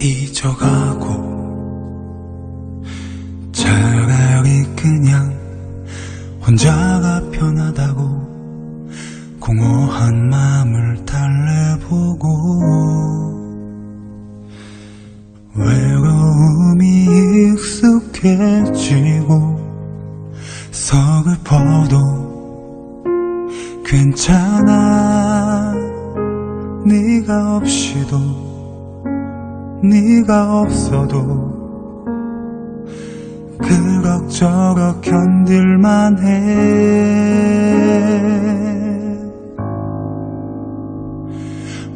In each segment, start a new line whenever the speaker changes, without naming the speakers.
잊어가고 차라리 그냥 혼자가 편하다고 공허한 마음을 달래보고 외로움이 익숙해지고 서글퍼도 괜찮아. 네가 없이도 네가 없어도 그럭저럭 견딜만 해.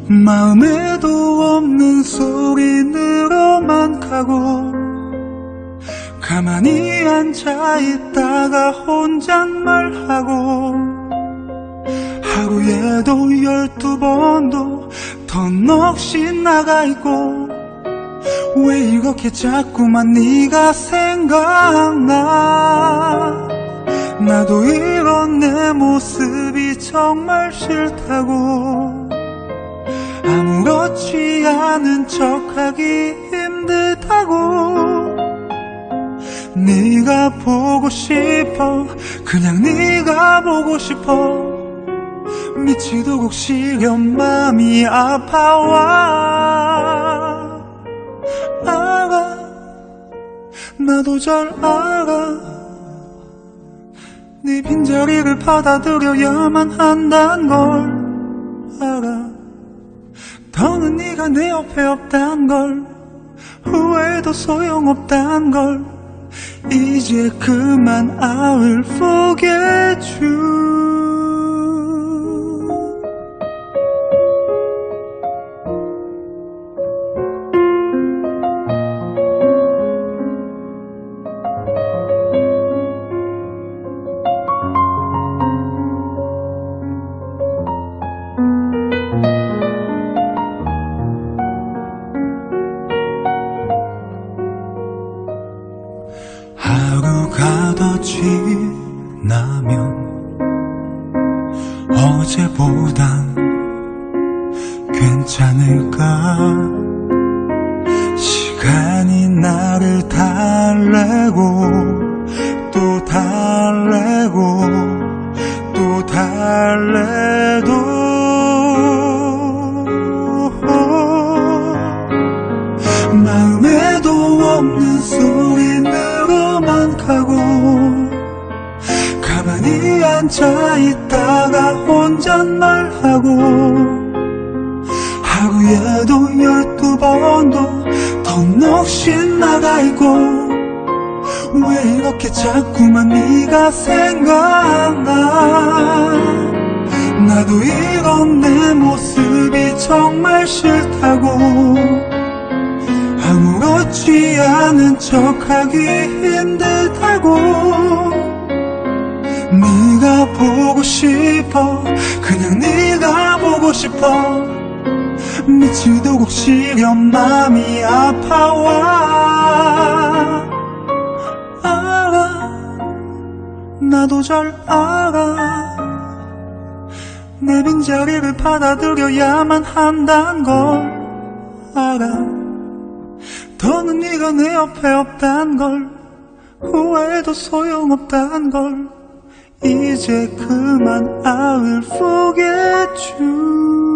마음에도 없는 소리 늘어만 가고 가만히 앉아 있다가 혼잣말하고 하루에도 열두 번도 더 넋이 나가 있고 왜 이렇게 자꾸만 네가 생각나? 나도 이런 내 모습이 정말 싫다고. 아무렇지 않은 척하기 힘들다고. 네가 보고 싶어 그냥 네가 보고 싶어. 미치도록 시련 맘이 아파와 나도 잘 알아. 네 빈자리를 받아들여야만 한단 걸 알아. 더는 네가 내 옆에 없단 걸 후회해도 소용없단 걸. 이제 그만 I will forget you 어제보단 괜찮을까? 시간이 나를 달래고 앉아 있다가 혼잣말하고 하루에도 열두 번도 더 넋이 나가 있고 왜 이렇게 자꾸만 네가 생각나? 나도 이런 내 모습이 정말 싫다고 아무렇지 않은 척하기 힘들다고 네가 보고 싶어 그냥 네가 보고 싶어. 미치도록 시련 맘이 아파와. 알아. 나도 잘 알아. 내 빈자리를 받아들여야만 한단 걸. 알아. 더는 네가 내 옆에 없단 걸. 후회해도 소용없단 걸 이제 그만 I will forget you